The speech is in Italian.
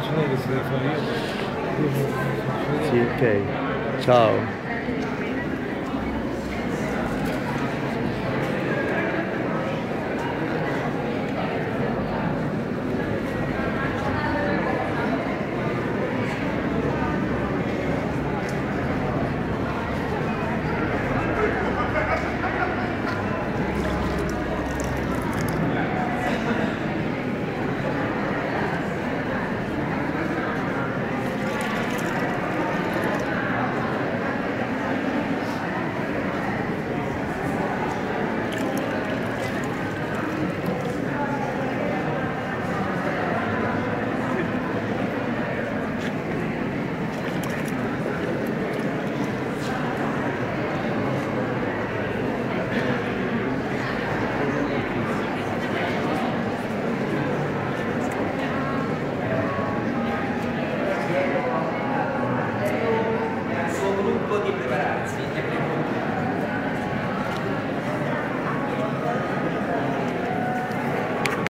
faccio lei che si deve fare io. Sì, ok. Ciao.